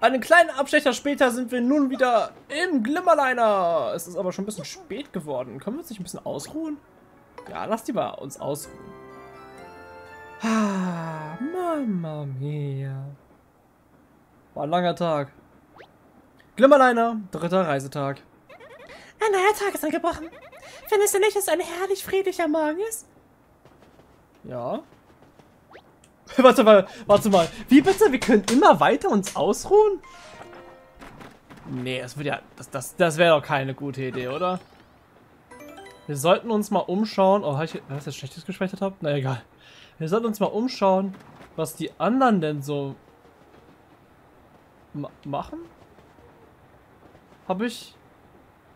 Einen kleinen Abstecher später sind wir nun wieder im Glimmerliner. Es ist aber schon ein bisschen spät geworden. Können wir uns nicht ein bisschen ausruhen? Ja, lass die mal uns ausruhen. Ah, Mama mia. War ein langer Tag. Glimmerliner, dritter Reisetag. Ein neuer Tag ist angebrochen. Findest du nicht, dass es ein herrlich friedlicher Morgen ist? Ja. warte mal, warte mal. Wie bitte? Wir können immer weiter uns ausruhen? Nee, das wird ja. Das, das, das wäre doch keine gute Idee, oder? Wir sollten uns mal umschauen. Oh, habe ich was jetzt schlechtes gespeichert habe? Na egal. Wir sollten uns mal umschauen, was die anderen denn so ma machen. Habe ich.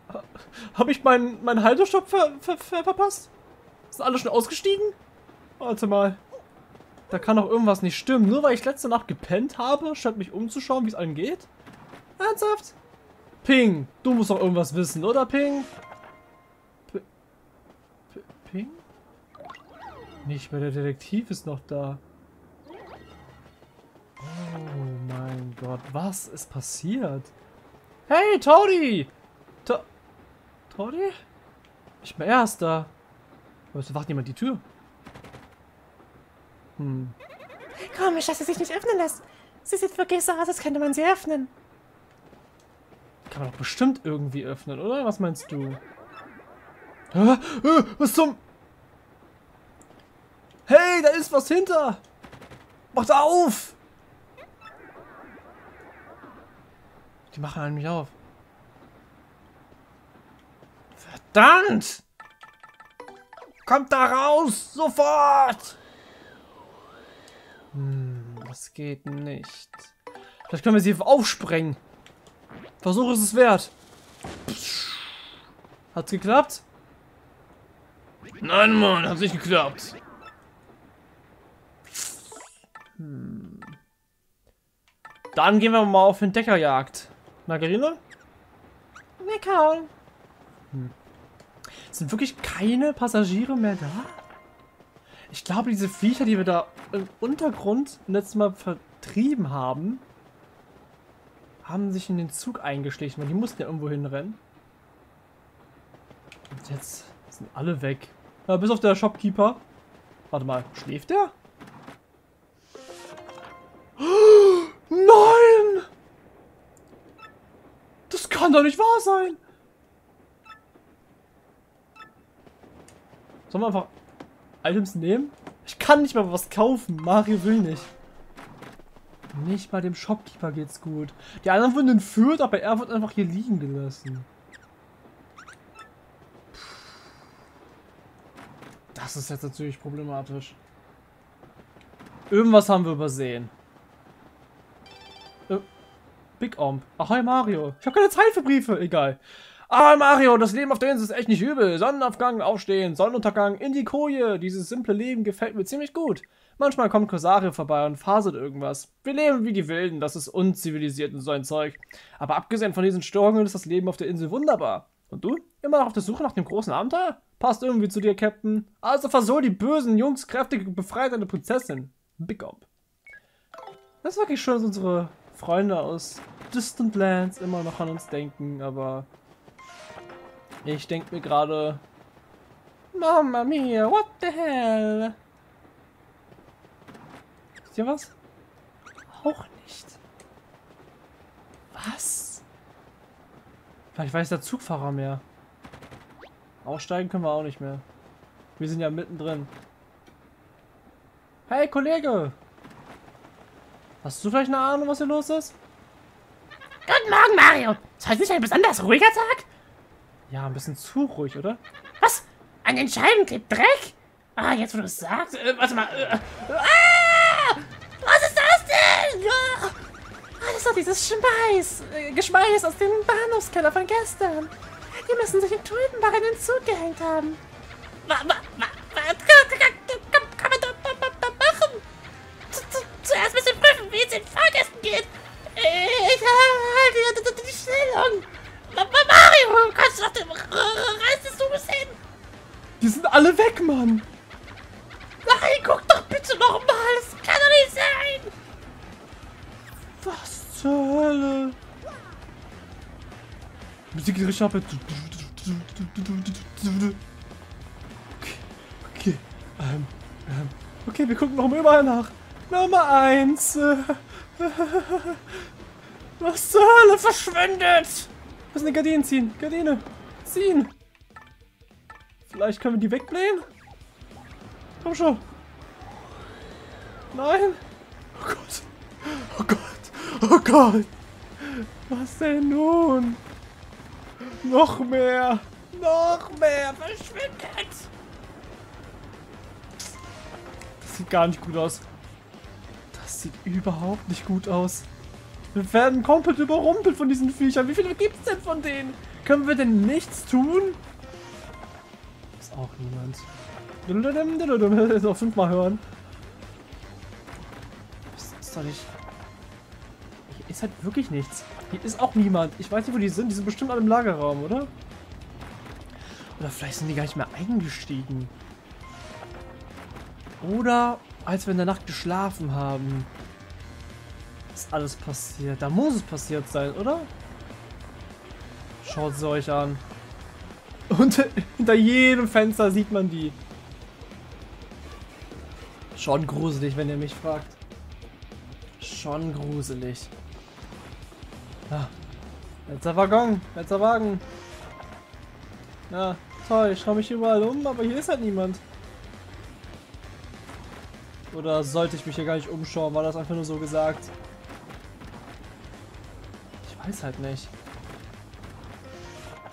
Habe ich meinen mein Haltestopp ver ver ver verpasst? Sind alle schon ausgestiegen? Warte mal. Da kann doch irgendwas nicht stimmen. Nur weil ich letzte Nacht gepennt habe, statt mich umzuschauen, wie es allen geht? Ernsthaft? Ping, du musst doch irgendwas wissen, oder Ping? P P Ping? Nicht mehr, der Detektiv ist noch da. Oh mein Gott, was ist passiert? Hey, Toady! To Toady? Ich bin Erster. Wieso wacht niemand die Tür? Hm. Komisch, dass sie sich nicht öffnen lässt. Sie sieht wirklich so aus, als könnte man sie öffnen. Kann man doch bestimmt irgendwie öffnen, oder? Was meinst du? Ah, was zum... Hey, da ist was hinter! Macht auf! Die machen einen mich auf. Verdammt! Kommt da raus! Sofort! Hm, das geht nicht. Vielleicht können wir sie aufsprengen. Versuch ist es wert. Hat's geklappt? Nein, Mann, hat's nicht geklappt. Hm. Dann gehen wir mal auf Entdeckerjagd. Margarine? Kauen. Hm. Sind wirklich keine Passagiere mehr da? Ich glaube, diese Viecher, die wir da im Untergrund letztes Mal vertrieben haben, haben sich in den Zug eingeschlichen, weil die mussten ja irgendwo hinrennen. Und jetzt sind alle weg. Ja, bis auf der Shopkeeper. Warte mal, schläft der? Nein! Das kann doch nicht wahr sein! Sollen wir einfach Items nehmen? Ich kann nicht mal was kaufen. Mario will nicht. Nicht mal dem Shopkeeper geht's gut. Die anderen wurden entführt, aber er wird einfach hier liegen gelassen. Das ist jetzt natürlich problematisch. Irgendwas haben wir übersehen. Äh, Big Omb. Ahoi Mario. Ich habe keine Zeit für Briefe. Egal. Ah, Mario, das Leben auf der Insel ist echt nicht übel. Sonnenaufgang, aufstehen, Sonnenuntergang, in die Koje. Dieses simple Leben gefällt mir ziemlich gut. Manchmal kommt Kosario vorbei und faselt irgendwas. Wir leben wie die Wilden, das ist unzivilisiert und so ein Zeug. Aber abgesehen von diesen Störungen ist das Leben auf der Insel wunderbar. Und du? Immer noch auf der Suche nach dem großen Abenteuer? Passt irgendwie zu dir, Captain. Also versohl die bösen Jungs kräftig und befreit deine Prinzessin. Big Up. Das ist wirklich schön, dass unsere Freunde aus Distant Lands immer noch an uns denken, aber ich denke mir gerade, Mama mia, what the hell? Ist hier was? Auch nicht. Was? Vielleicht weiß der Zugfahrer mehr. Aussteigen können wir auch nicht mehr. Wir sind ja mittendrin. Hey, Kollege! Hast du vielleicht eine Ahnung, was hier los ist? Guten Morgen, Mario! Ist heute nicht ein besonders ruhiger Tag? Ja, ein bisschen zu ruhig, oder? Was? An den Scheiben klebt Dreck? Ah, jetzt wo du es sagst. Äh, warte mal. Äh, ah! Was ist das denn? Ah, das ist doch dieses Schmeiß. Äh, Geschmeiß aus dem Bahnhofskeller von gestern. Die müssen sich in Tulpenbach in den Zug gehängt haben. Was kann Hölle? Musik ist richtig ab. Okay, okay, ähm, ähm, okay, wir gucken noch mal überall nach. Nummer eins. Was zur Hölle? Verschwindet! Wir müssen die Gardinen ziehen. Gardine. Ziehen. Vielleicht können wir die wegblähen? Komm schon. Nein. Oh Gott. Oh Gott. Oh Gott. Was denn nun? Noch mehr. Noch mehr. Verschwindet. Das sieht gar nicht gut aus. Das sieht überhaupt nicht gut aus. Wir werden komplett überrumpelt von diesen Viechern. Wie viele gibt es denn von denen? Können wir denn nichts tun? Ist auch niemand. Noch fünfmal hören. Das ist doch nicht... Ist halt wirklich nichts. Hier ist auch niemand. Ich weiß nicht, wo die sind. Die sind bestimmt alle im Lagerraum, oder? Oder vielleicht sind die gar nicht mehr eingestiegen. Oder als wir in der Nacht geschlafen haben. Ist alles passiert. Da muss es passiert sein, oder? Schaut es euch an. Und hinter jedem Fenster sieht man die. Schon gruselig, wenn ihr mich fragt. Schon gruselig. Ja. Letzter Waggon. Letzter Wagen. Ja, toll. Ich schaue mich überall um, aber hier ist halt niemand. Oder sollte ich mich hier gar nicht umschauen? War das einfach nur so gesagt? Ich weiß halt nicht.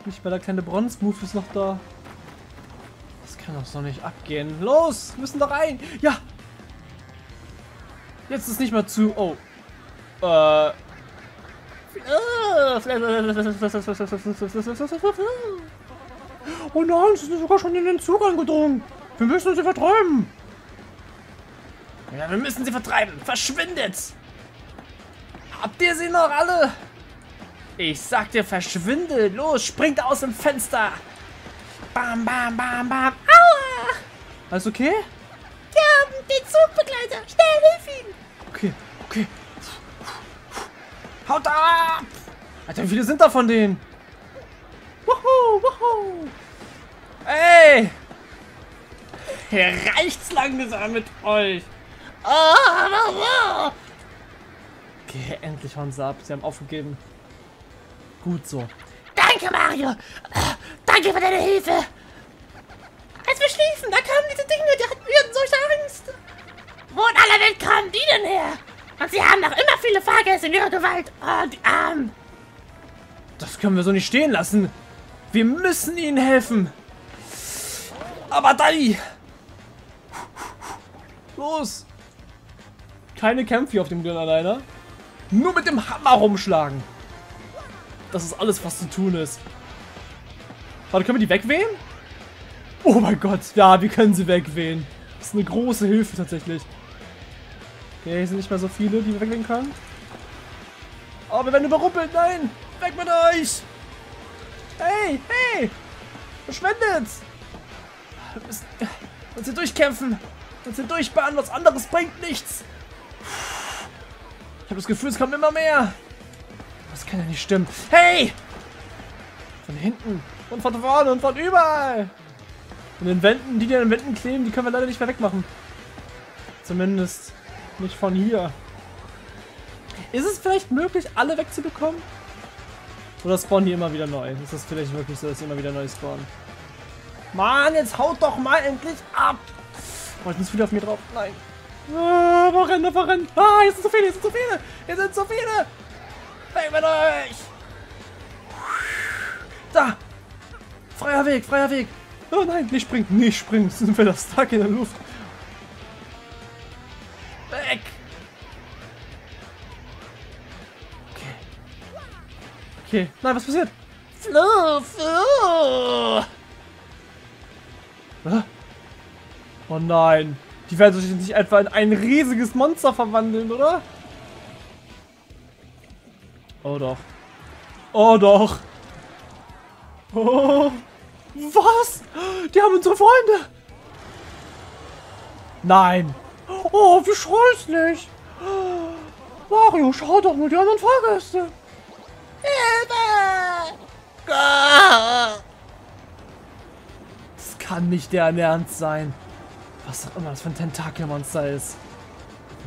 Nicht mal der kleine Bronze-Move ist noch da. Das kann doch so nicht abgehen. Los, müssen da rein. Ja. Jetzt ist nicht mehr zu... Oh. Äh... Oh nein, sie sind sogar schon in den Zug eingedrungen. Wir müssen sie vertreiben. Ja, wir müssen sie vertreiben. Verschwindet. Habt ihr sie noch alle? Ich sag dir, verschwindet. Los, springt aus dem Fenster. Bam, bam, bam, bam. Aua. Alles okay? Wir haben den Zugbegleiter. Schnell, hilf ihm. Okay, okay. Haut ab! Alter, wie viele sind da von denen? Wuhu, wuhu. Ey! Hier reicht's langsam mit euch. Oh, Okay, endlich hauen sie ab. Sie haben aufgegeben. Gut so. Danke, Mario. Danke für deine Hilfe. Als wir schliefen, da kamen diese Dinge, die hatten, wir solche Angst. Wo in aller Welt kamen die denn her? Sie haben noch immer viele Fahrgäste in ihrer Gewalt. Oh, die Armen. Das können wir so nicht stehen lassen. Wir müssen ihnen helfen. Aber Dali. Los. Keine Kämpfe hier auf dem alleine. Nur mit dem Hammer rumschlagen. Das ist alles, was zu tun ist. Warte, können wir die wegwehen? Oh mein Gott, ja, wir können sie wegwehen. Das ist eine große Hilfe tatsächlich. Okay, hier sind nicht mehr so viele, die wir wegwehen können. Oh, wir werden überrumpelt. Nein! Weg mit euch! Hey, hey! Verschwendet! Wir müssen uns hier durchkämpfen. Uns hier durchbahnen. Was anderes bringt nichts. Ich habe das Gefühl, es kommt immer mehr. Das kann ja nicht stimmen. Hey! Von hinten und von vorne und von überall. Und den Wänden, die, die an den Wänden kleben, die können wir leider nicht mehr wegmachen. Zumindest nicht von hier. Ist es vielleicht möglich, alle wegzubekommen? Oder spawnen die immer wieder neu? Ist das vielleicht wirklich so, dass sie immer wieder neu spawnen? Mann, jetzt haut doch mal endlich ab! Oh, ich muss wieder auf mir drauf. Nein. Ah, verrennen, verrennen. Ah, hier sind so viele, hier sind so viele. Hier sind so viele. Weg mit euch. Da. Freier Weg, freier Weg. Oh nein, nicht springen, nicht springen. Sind wir das Tag in der Luft. Okay. Nein, was passiert? Flo, Flo. Oh nein. Die werden sich nicht etwa in ein riesiges Monster verwandeln, oder? Oh doch. Oh doch. Oh. Was? Die haben unsere Freunde. Nein. Oh, wie scheußlich. Mario, schau doch nur die anderen Fahrgäste. Hilfe! Ah! Das kann nicht deren Ernst sein. Was auch immer das für ein Tentakelmonster ist.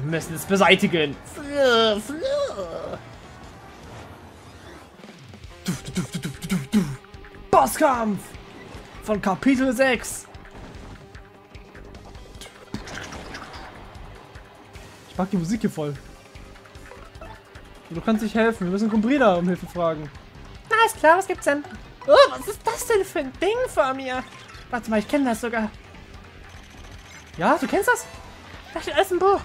Wir müssen es beseitigen. Du, du, du, du, du. Bosskampf von Kapitel 6. Ich mag die Musik hier voll. Du kannst nicht helfen. Wir müssen Kumbrina um Hilfe fragen. Na, ist klar, was gibt's denn? Oh, was ist das denn für ein Ding vor mir? Warte mal, ich kenne das sogar. Ja, du kennst das? Da steht alles im Buch.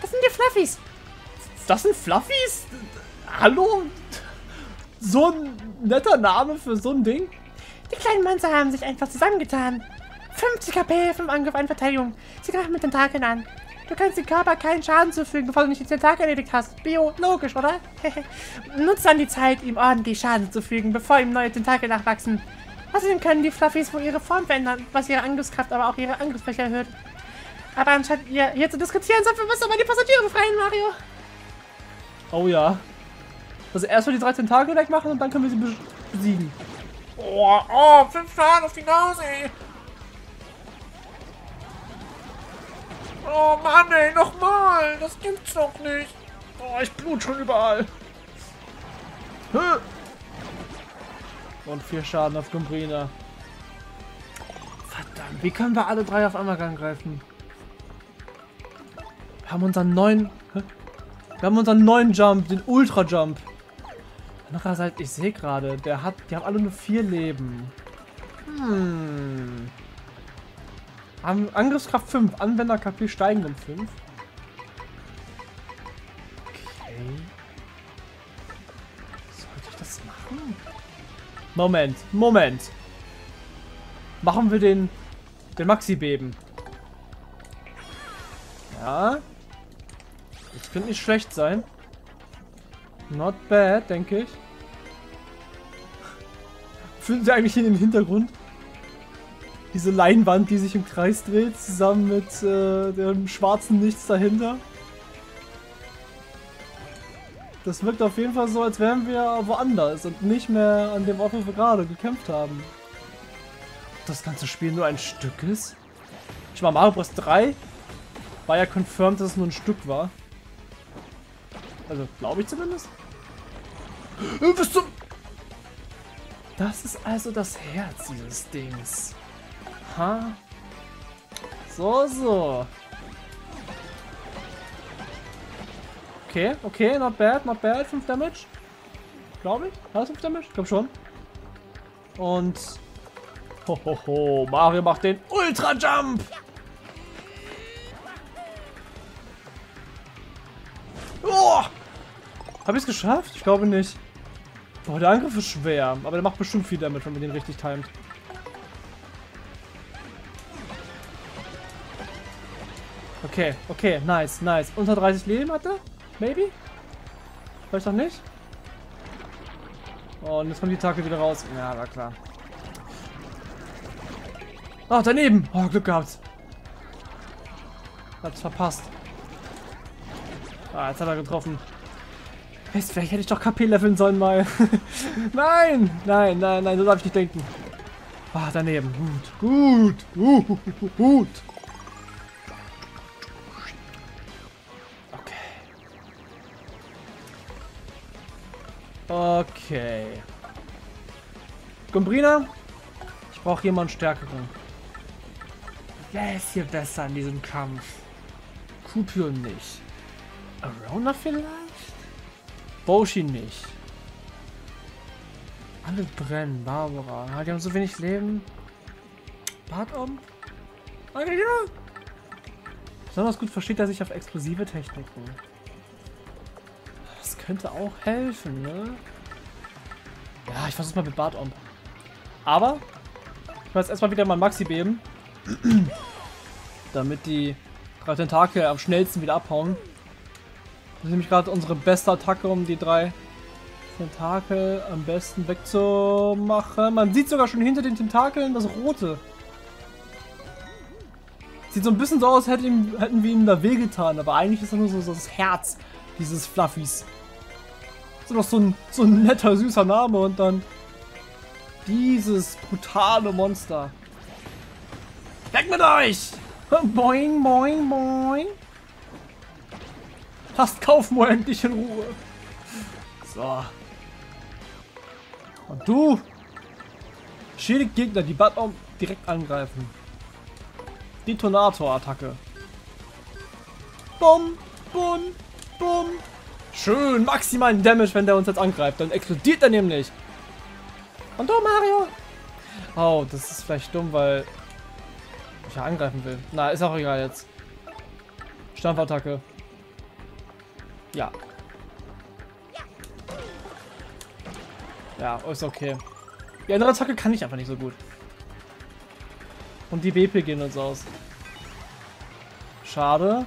Das sind die Fluffies. Das sind Fluffies? Hallo? So ein netter Name für so ein Ding? Die kleinen Monster haben sich einfach zusammengetan. 50 KP, 5 Angriff, 1 Verteidigung. Sie greifen mit Tentakeln an. Du kannst dem Körper keinen Schaden zufügen, bevor du nicht den Tentakel erledigt hast. Bio, logisch, oder? Nutzt dann die Zeit, ihm ordentlich Schaden zufügen, bevor ihm neue Tentakel nachwachsen. Außerdem können die Fluffies wohl ihre Form verändern, was ihre Angriffskraft, aber auch ihre Angriffsfläche erhöht. Aber anstatt ihr hier zu diskutieren, sollten wir besser mal die Passagiere befreien, Mario. Oh ja. Also erstmal die drei Tentakel wegmachen und dann können wir sie be- besiegen. Oh, oh, fünf Schaden auf die Nase. Oh Mann, ey, nochmal. Das gibt's doch nicht. Oh, ich blut schon überall. Und vier Schaden auf Gumbrina. Verdammt, wie können wir alle drei auf einmal angreifen? Wir haben unseren neuen... Wir haben unseren neuen Jump, den Ultra Jump. Andererseits, ich sehe gerade, der hat, die haben alle nur vier Leben. Hm. An Angriffskraft 5, Anwender KP steigen um 5. Okay. Sollte ich das machen? Moment, Moment. Machen wir den, den Maxi-Beben. Ja. Das könnte nicht schlecht sein. Not bad, denke ich. Finden Sie eigentlich hier im Hintergrund? Diese Leinwand, die sich im Kreis dreht, zusammen mit äh, dem schwarzen Nichts dahinter. Das wirkt auf jeden Fall so, als wären wir woanders und nicht mehr an dem Ort, wo wir gerade gekämpft haben. Ob das ganze Spiel nur ein Stück ist? Ich war Mario Bros. 3 war ja confirmed, dass es nur ein Stück war. Also, glaube ich zumindest. Äh, Was zum... Das ist also das Herz dieses Dings. Ha? So, so. Okay, okay, not bad, not bad. 5 Damage. Glaube ich. Hat es 5 Damage? Glaube schon. Und... Ho, ho, ho. Mario macht den Ultra Jump. Oh! Habe ich es geschafft? Ich glaube nicht. Boah, der Angriff ist schwer. Aber der macht bestimmt viel Damage, wenn man den richtig timet. Okay, okay, nice, nice. Unter 30 Leben hat er? Maybe? Vielleicht doch nicht? Oh, und jetzt kommt die Tacke wieder raus. Ja, war klar. Ach, daneben. Oh, Glück gehabt. Hat's verpasst. Ah, jetzt hat er getroffen. Mist, vielleicht hätte ich doch KP leveln sollen mal. nein, nein, nein, nein, so darf ich nicht denken. Ah, daneben. Gut, gut, gut, gut. Okay. Gumbrina, ich brauche jemanden stärkeren. Wer ist hier besser in diesem Kampf? Kupio nicht. Arona vielleicht? Boshi nicht. Alle brennen. Barbara. Ah, Die haben so wenig Leben. Bartom? Angelina? Besonders gut versteht er sich auf explosive Techniken. Das könnte auch helfen, ne? Ja, ich versuch's mal mit Bartom. Aber ich will jetzt erstmal wieder mal Maxi beben. damit die drei Tentakel am schnellsten wieder abhauen. Das ist nämlich gerade unsere beste Attacke, um die drei Tentakel am besten wegzumachen. Man sieht sogar schon hinter den Tentakeln das Rote. Sieht so ein bisschen so aus, hätten, wir ihm da wehgetan, aber eigentlich ist das nur so, so das Herz, dieses Fluffys. Das ist doch so ein, so ein netter, süßer Name und dann dieses brutale Monster. Weg mit euch! Boing, boing, boing. Lasst kaufen wir endlich in Ruhe. So. Und du? Schädigt Gegner, die Button direkt angreifen. Detonator-Attacke. Bumm, bumm, bumm. Schön, maximalen Damage, wenn der uns jetzt angreift. Dann explodiert er nämlich. Und du, Mario? Oh, das ist vielleicht dumm, weil ich ja angreifen will. Na, ist auch egal jetzt. Stampfattacke. Ja. Ja, ist okay. Die andere Attacke kann ich einfach nicht so gut. Und die BP gehen uns aus. Schade.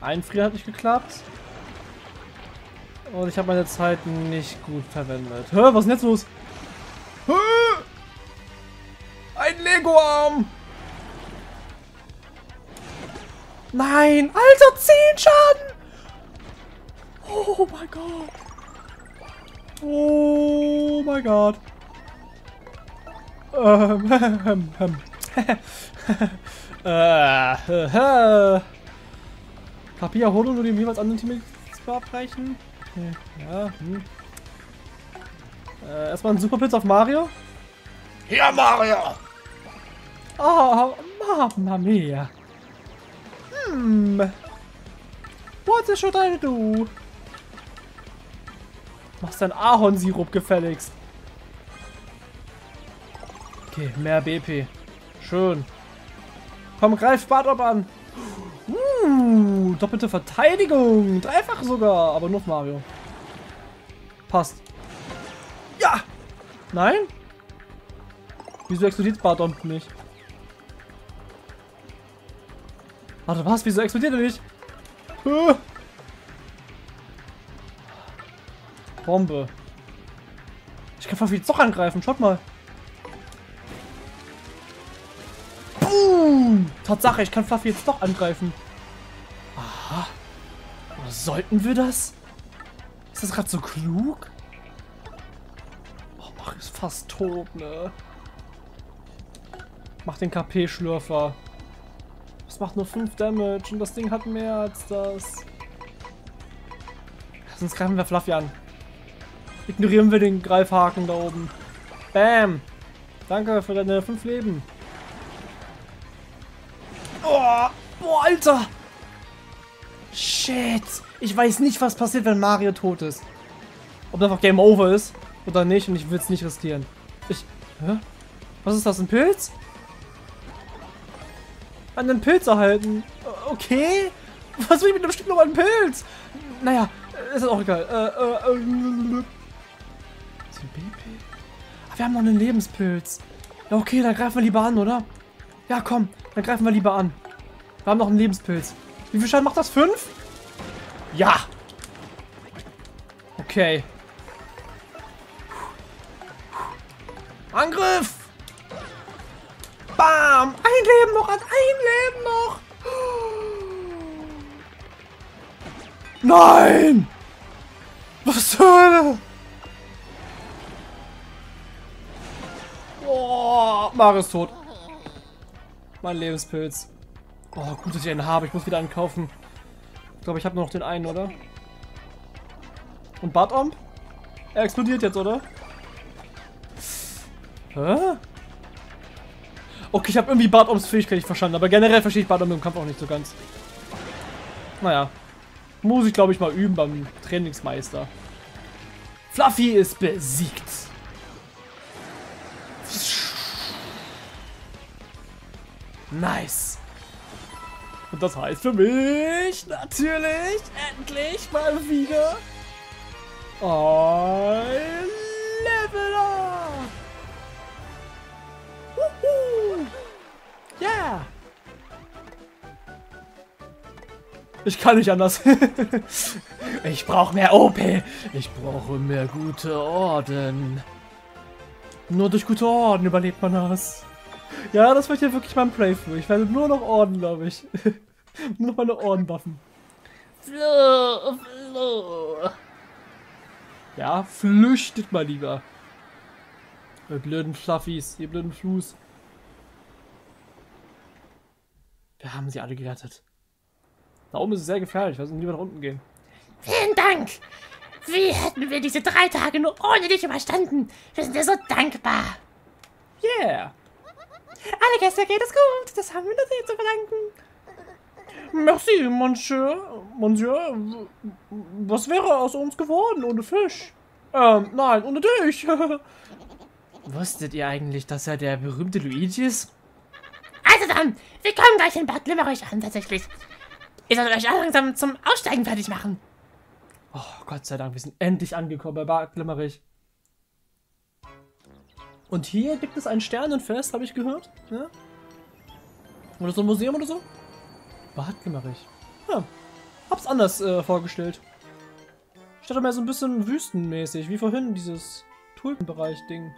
Einfrieren hat nicht geklappt. Und ich habe meine Zeit nicht gut verwendet. Hä, was ist denn jetzt los? Hä? Ein Lego-Arm! Nein! Alter, 10 Schaden! Oh mein Gott! Oh mein Gott! Ähm, ähm, ähm. äh, äh, Papier holen nur dem jeweils anderen Team zu abreichen. Ja, hm. Äh, erstmal ein Super Blitz auf Mario. Ja, Mario! Oh, Mamma mia. Hm. What should I do? Machst dein Ahornsirup gefälligst. Okay, mehr BP. Schön. Komm, greif Bartop an. Doppelte Verteidigung. Dreifach sogar. Aber nur auf Mario. Passt. Ja! Nein? Wieso explodiert Bartop nicht? Warte, was? Wieso explodiert er nicht? Äh. Bombe. Ich kann Fluffy jetzt doch angreifen. Schaut mal. Tatsache, ich kann Fluffy jetzt doch angreifen. Oder sollten wir das? Ist das gerade so klug? Oh, mach ist fast tot, ne? Mach den KP-Schlürfer. Das macht nur 5 Damage und das Ding hat mehr als das. Sonst greifen wir Fluffy an. Ignorieren wir den Greifhaken da oben. Bam. Danke für deine 5 Leben. Oh, boah, Alter. Shit. Ich weiß nicht, was passiert, wenn Mario tot ist. Ob das einfach Game Over ist oder nicht und ich will es nicht riskieren. Ich... Hä? Was ist das, ein Pilz? Einen Pilz erhalten. Okay. Was will ich mit einem Stück noch einen Pilz? Naja, ist auch egal. Äh, äh, äh, BP? Ach, wir haben noch einen Lebenspilz. Ja, okay, dann greifen wir lieber an, oder? Ja, komm, dann greifen wir lieber an. Wir haben noch einen Lebenspilz. Wie viel Schaden macht das? Fünf? Ja. Okay. Angriff! Bam! Ein Leben noch, ein Leben noch! Nein! Was zur Hölle? Oh, Mario ist tot. Mein Lebenspilz. Oh, gut, dass ich einen habe. Ich muss wieder einen kaufen. Ich glaube, ich habe nur noch den einen, oder? Und Bartomp? Er explodiert jetzt, oder? Hä? Okay, ich habe irgendwie Bartomps Fähigkeit nicht verstanden, aber generell verstehe ich Bartomp im Kampf auch nicht so ganz. Naja. Muss ich, glaube ich, mal üben beim Trainingsmeister. Fluffy ist besiegt. Nice. Und das heißt für mich natürlich endlich mal wieder ein Level Up. Wuhu. Yeah. Ich kann nicht anders. ich brauche mehr OP. Ich brauche mehr gute Orden. Nur durch gute Orden überlebt man das. Ja, das wird ja wirklich mein Playthrough. Ich werde nur noch Orden, glaube ich. nur noch meine Orden buffen. Flo, Flo. Ja, flüchtet mal lieber. Ihr blöden Fluffies, ihr blöden Flus. Wir haben sie alle gerettet. Da oben ist es sehr gefährlich, wir sollten lieber nach unten gehen. Vielen Dank. Wie hätten wir diese drei Tage nur ohne dich überstanden? Wir sind dir so dankbar. Yeah! Alle Gäste geht es gut. Das haben wir dir zu verdanken. Merci, Monsieur. Monsieur. Was wäre aus uns geworden ohne Fisch? Ähm, nein, ohne dich. Wusstet ihr eigentlich, dass er der berühmte Luigi ist? Also dann, wir kommen gleich in Bad Limmerich an, tatsächlich. Ihr solltet euch alle langsam zum Aussteigen fertig machen. Oh, Gott sei Dank, wir sind endlich angekommen bei Bad Glimmerich. Und hier gibt es ein Sternenfest, habe ich gehört. Ja? Oder so ein Museum oder so? Bad Glimmerich. Ja, hab's anders äh, vorgestellt. Ich dachte mehr so ein bisschen wüstenmäßig, wie vorhin dieses Tulpenbereich-Ding.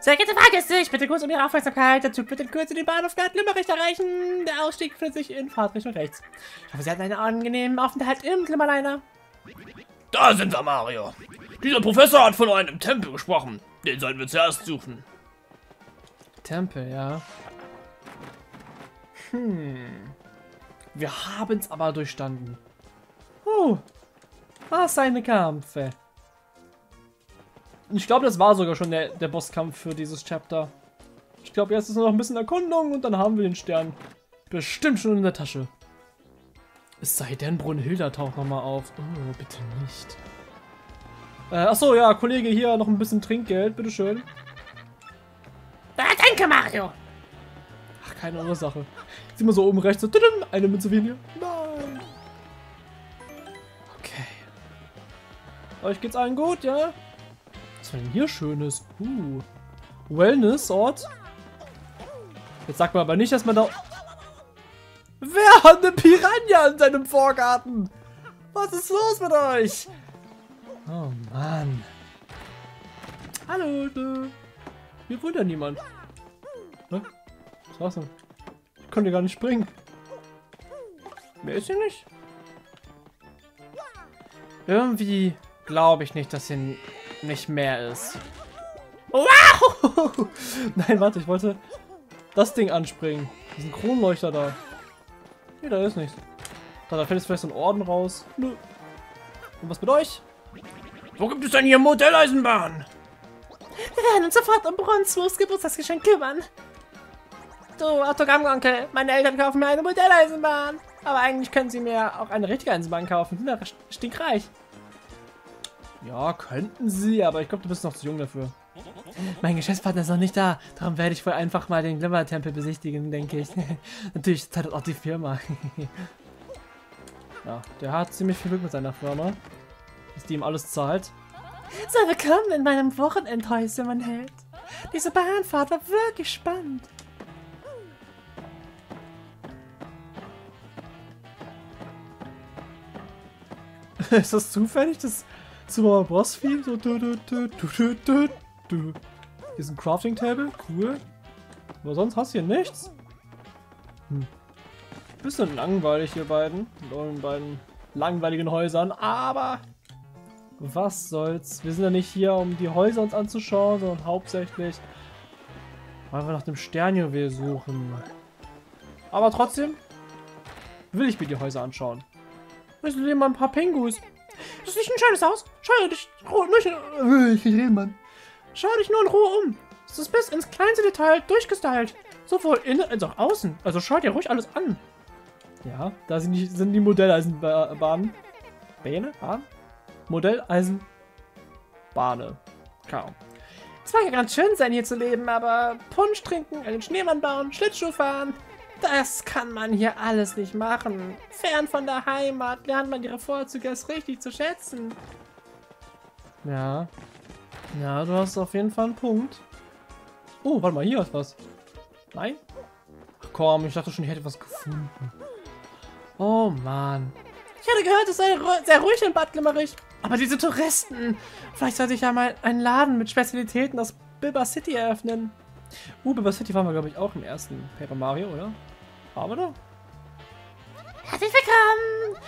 Sehr geehrte Fahrgäste, ich bitte kurz um Ihre Aufmerksamkeit. Der Zug wird in Kürze den Bahnhof Bad Limmerich erreichen. Der Ausstieg befindet sich in Fahrtrichtung rechts. Ich hoffe, Sie hatten einen angenehmen Aufenthalt im Glimmerliner. Da sind wir, Mario. Dieser Professor hat von einem Tempel gesprochen. Den sollten wir zuerst suchen. Tempel, ja. Hm. Wir haben es aber durchstanden. Huh. Was eine Kampfe. Ich glaube, das war sogar schon der, der Bosskampf für dieses Chapter. Ich glaube, jetzt ist nur noch ein bisschen Erkundung und dann haben wir den Stern bestimmt schon in der Tasche. Es sei denn, Brunhilda taucht nochmal auf. Oh, bitte nicht. Äh, achso, ja, Kollege, hier noch ein bisschen Trinkgeld, bitteschön. Da, danke, Mario. Ach, keine Ursache. Sieh mal so oben rechts, so, tudum, eine Münze weniger. Nein. Okay. Euch geht's allen gut, ja? Was war denn hier Schönes? Uh. Wellness-Ort. Jetzt sagt man aber nicht, dass man da... Wer hat eine Piranha in seinem Vorgarten? Was ist los mit euch? Oh Mann. Hallo, du. Hier wohnt ja niemand. Hä? Was war's denn? Ich konnte gar nicht springen. Wer ist hier nicht? Irgendwie glaube ich nicht, dass hier nicht mehr ist. Wow! Nein, warte, ich wollte das Ding anspringen. Diesen Kronleuchter da. Nee, da ist nichts. Da, da fällt jetzt vielleicht so ein Orden raus. Nö. Und was mit euch? Wo gibt es denn hier Modelleisenbahn? Wir werden uns sofort um Bronzlos Geburtstagsgeschenk kümmern. Du, Autogramm-Onkel, meine Eltern kaufen mir eine Modelleisenbahn. Aber eigentlich können sie mir auch eine richtige Eisenbahn kaufen. Na, stinkreich. Ja, könnten sie, aber ich glaube, du bist noch zu jung dafür. Mein Geschäftspartner ist noch nicht da. Darum werde ich wohl einfach mal den Glimmer-Tempel besichtigen, denke ich. Natürlich zahlt auch die Firma. ja, der hat ziemlich viel Glück mit seiner Firma. Dass die ihm alles zahlt. So willkommen in meinem Wochenendhäuschen, mein Held. Diese Bahnfahrt war wirklich spannend. ist das zufällig, das Super Boss Theme? So du, du, du, du, du, du. Hier ist ein Crafting Table, cool. Aber sonst hast du hier nichts. Hm. Bisschen langweilig hier beiden. Mit euren beiden langweiligen Häusern, aber was soll's. Wir sind ja nicht hier, um die Häuser uns anzuschauen, sondern hauptsächlich weil wir nach dem Sternjuwel suchen. Aber trotzdem will ich mir die Häuser anschauen. Ich leben mal ein paar Pingus. Das ist nicht ein schönes Haus. Schau dich Ruhe, Ich will reden, Mann. schau dich nur in Ruhe um. Es ist bis ins kleinste Detail durchgestylt. Sowohl innen als auch außen. Also schau dir ruhig alles an. Ja, da sind die, sind die Modelleisenbahnen. Bähne? Bahn? Modelleisenbahne. Kaum. Es mag ja ganz schön sein, hier zu leben, aber Punsch trinken, einen Schneemann bauen, Schlittschuh fahren, das kann man hier alles nicht machen. Fern von der Heimat lernt man ihre Vorzüge erst richtig zu schätzen. Ja. Ja, du hast auf jeden Fall einen Punkt. Oh, warte mal, hier ist was. Nein? Ach komm, ich dachte schon, ich hätte was gefunden. Oh Mann. Ich hatte gehört, es sei sehr ruhig in Bad Glimmerich. Aber diese Touristen, vielleicht sollte ich ja mal einen Laden mit Spezialitäten aus Bilba City eröffnen. Uh, Bilba City waren wir, glaube ich, auch im ersten Paper Mario, oder? Waren wir da? Herzlich willkommen!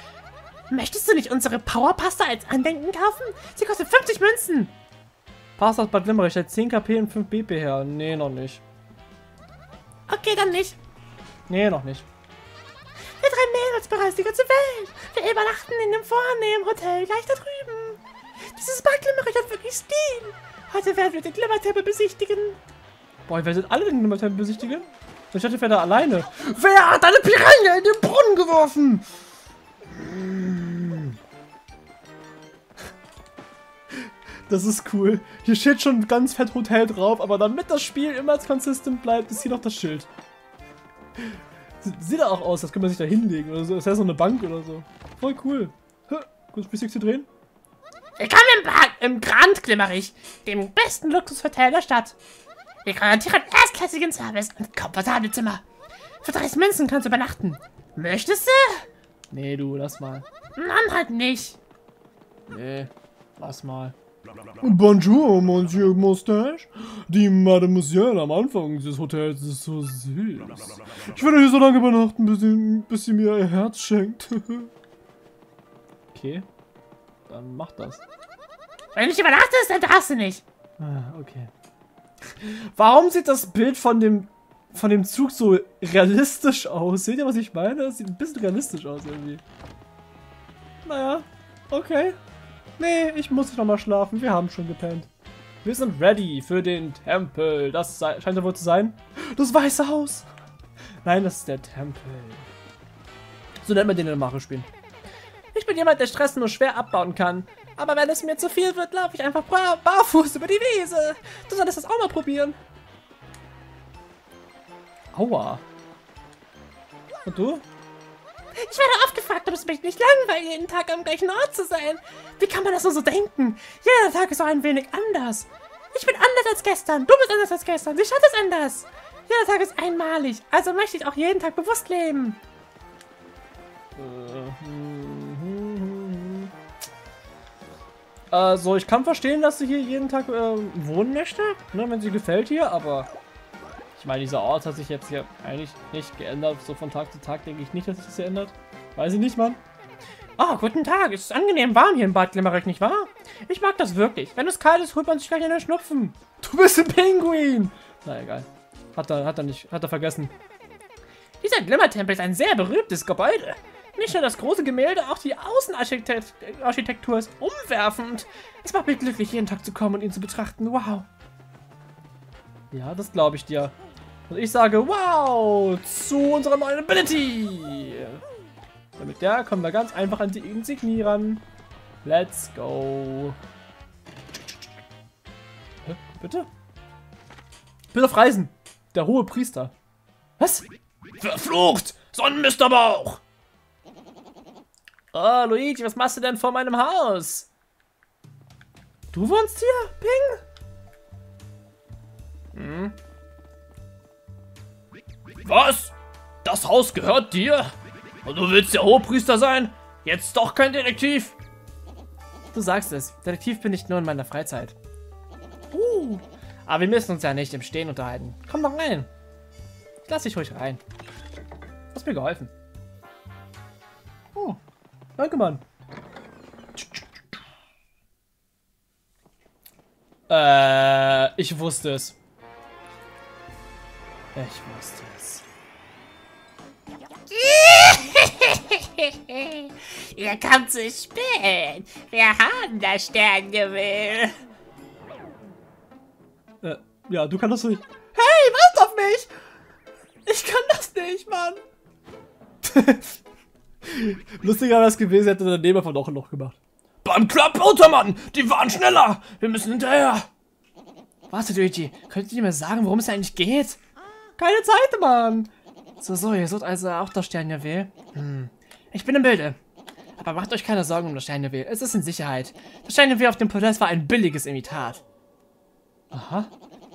Möchtest du nicht unsere Powerpasta als Andenken kaufen? Sie kostet 50 Münzen. Passt aus Bad Limmerich, stellt 10 KP und 5 BP her. Nee, noch nicht. Okay, dann nicht. Nee, noch nicht. Wir drei Mädels bereisen die ganze Welt. Wir übernachten in dem vornehmen Hotel gleich da drüben. Dieses Bad Limmerich hat wirklich Stil. Heute werden wir den Glimmertempel besichtigen. Boah, wer sind alle den Glimmertempel besichtigen? Ich wäre da alleine. Wer hat eine Piranha in den Brunnen geworfen? Das ist cool. Hier steht schon ganz fett Hotel drauf, aber damit das Spiel immer konsistent bleibt, ist hier noch das Schild. Sieht auch aus, als könnte man sich da hinlegen oder so. Das heißt so eine Bank oder so. Voll cool. Kurz bis zu drehen. Willkommen im, Bad, im Grand Glimmerich, dem besten Luxushotel der Stadt. Wir garantieren erstklassigen Service und komfortable Zimmer. Für 30 Münzen kannst du übernachten. Möchtest du? Nee, du, lass mal. Nein, halt nicht. Nee, lass mal. Bonjour, Monsieur Moustache. Die Mademoiselle am Anfang des Hotels ist so süß. Ich werde hier so lange übernachten, bis sie, bis sie mir ihr Herz schenkt. okay, dann mach das. Wenn du nicht übernachtest, dann darfst du nicht. Ah, okay. Warum sieht das Bild von dem von dem Zug so realistisch aus? Seht ihr, was ich meine? Das sieht ein bisschen realistisch aus irgendwie. Naja, okay. Nee, ich muss nicht nochmal schlafen. Wir haben schon gepennt. Wir sind ready für den Tempel. Das scheint ja wohl zu sein. Das Weiße Haus. Nein, das ist der Tempel. So nennt man den in Mario-Spielen. Ich bin jemand, der Stress nur schwer abbauen kann. Aber wenn es mir zu viel wird, laufe ich einfach bar barfuß über die Wiese. Du solltest das auch mal probieren. Aua. Und du? Ich werde oft gefragt, ob es mich nicht langweilt, jeden Tag am gleichen Ort zu sein. Wie kann man das nur so denken? Jeder Tag ist so ein wenig anders. Ich bin anders als gestern, du bist anders als gestern, die Stadt ist anders. Jeder Tag ist einmalig, also möchte ich auch jeden Tag bewusst leben. Also, ich kann verstehen, dass sie hier jeden Tag äh, wohnen möchte, ne, wenn sie gefällt hier, aber ich meine, dieser Ort hat sich jetzt hier eigentlich nicht geändert. So von Tag zu Tag denke ich nicht, dass sich das hier ändert. Weiß ich nicht, Mann. Oh, guten Tag. Es ist angenehm warm hier im Bad Glimmerich, nicht wahr? Ich mag das wirklich. Wenn es kalt ist, holt man sich gleich einen Schnupfen. Du bist ein Pinguin! Na egal. Hat er, hat er nicht, hat er vergessen. Dieser Glimmertempel ist ein sehr berühmtes Gebäude. Nicht nur das große Gemälde, auch die Außenarchitektur ist umwerfend. Es macht mich glücklich, jeden Tag zu kommen und ihn zu betrachten. Wow. Ja, das glaube ich dir. Und ich sage, wow, zu unserer neuen Ability. Und mit der kommen wir ganz einfach an die Insignie ran. Let's go. Hä? Bitte? Bin auf Reisen. Der hohe Priester. Was? Verflucht! Sonnenmisterbauch! Oh, Luigi, was machst du denn vor meinem Haus? Du wohnst hier, Ping? Hm? Was? Das Haus gehört dir? Und du willst der Hohepriester sein? Jetzt doch kein Detektiv? Du sagst es. Detektiv bin ich nur in meiner Freizeit. Uh, aber wir müssen uns ja nicht im Stehen unterhalten. Komm doch rein. Lass dich ruhig rein. Du hast mir geholfen. Oh, danke, Mann. Äh, ich wusste es. Ich wusste es. Ihr kommt zu spät. Wir haben das Sterngewehr. Äh, ja, du kannst das nicht. Hey, warte auf mich! Ich kann das nicht, Mann! Lustiger wäre es gewesen, hätte der Nehmer von auch noch gemacht. Beim Klapputermann! Die waren schneller! Wir müssen hinterher! Warte, Luigi, könnt ihr mir sagen, worum es eigentlich geht? Keine Zeit, Mann! So, so, ihr sucht also auch das Sternjuwel? Hm. Ich bin im Bilde. Aber macht euch keine Sorgen um das Sternjuwel. Es ist in Sicherheit. Das Sternjuwel auf dem Podest war ein billiges Imitat. Aha.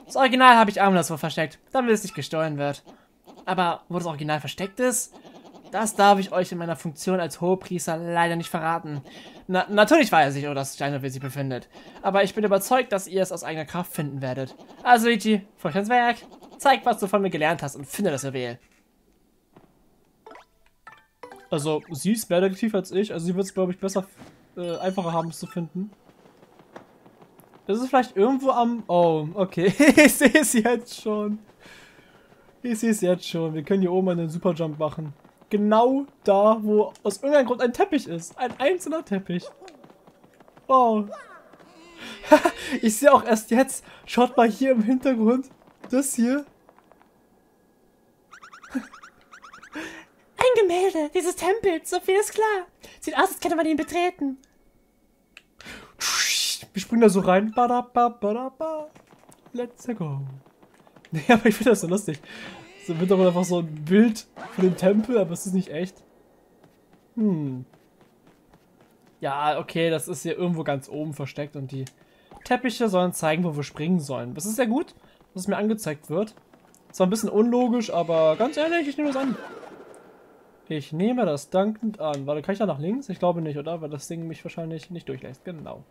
Das Original habe ich anderswo versteckt, damit es nicht gestohlen wird. Aber wo das Original versteckt ist, das darf ich euch in meiner Funktion als Hohepriester leider nicht verraten. Na, natürlich weiß ich, wo das Steinjuwel sich befindet. Aber ich bin überzeugt, dass ihr es aus eigener Kraft finden werdet. Also, Ichi, furcht ans Werk. Zeig, was du von mir gelernt hast und finde das Juwel. Also, sie ist mehr Detektiv als ich, also sie wird es, glaube ich, besser, äh, einfacher haben, es zu finden. Das ist vielleicht irgendwo am... Oh, okay. ich sehe es jetzt schon. Ich sehe es jetzt schon. Wir können hier oben einen Superjump machen. Genau da, wo aus irgendeinem Grund ein Teppich ist. Ein einzelner Teppich. Wow. ich sehe auch erst jetzt. Schaut mal hier im Hintergrund. Das hier. Ein Gemälde dieses Tempels, so viel ist klar. Sieht aus, als könnte man ihn betreten. Wir springen da so rein. Let's go. Nee, aber ich finde das so lustig. So wird doch einfach so ein Bild von dem Tempel, aber es ist nicht echt. Hm. Ja, okay, das ist hier irgendwo ganz oben versteckt und die Teppiche sollen zeigen, wo wir springen sollen. Das ist sehr gut, dass es mir angezeigt wird. Zwar ein bisschen unlogisch, aber ganz ehrlich, ich nehme das an. Ich nehme das dankend an. Warte, kann ich da nach links? Ich glaube nicht, oder? Weil das Ding mich wahrscheinlich nicht durchlässt. Genau.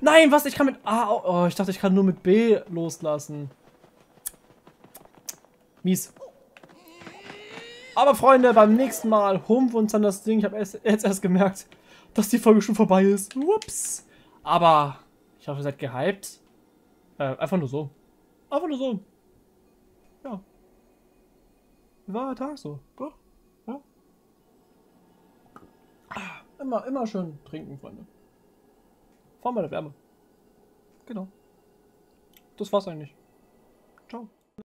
Nein, was? Ich kann mit A... Oh, ich dachte, ich kann nur mit B loslassen. Mies. Aber Freunde, beim nächsten Mal wir uns dann das Ding. Ich habe jetzt erst gemerkt, dass die Folge schon vorbei ist. Ups. Aber ich hoffe, ihr seid gehypt. Äh, einfach nur so. Einfach nur so. Ja. War Tag so. Doch. Ja. Immer, immer schön trinken, Freunde. Vor meiner Wärme. Genau. Das war's eigentlich.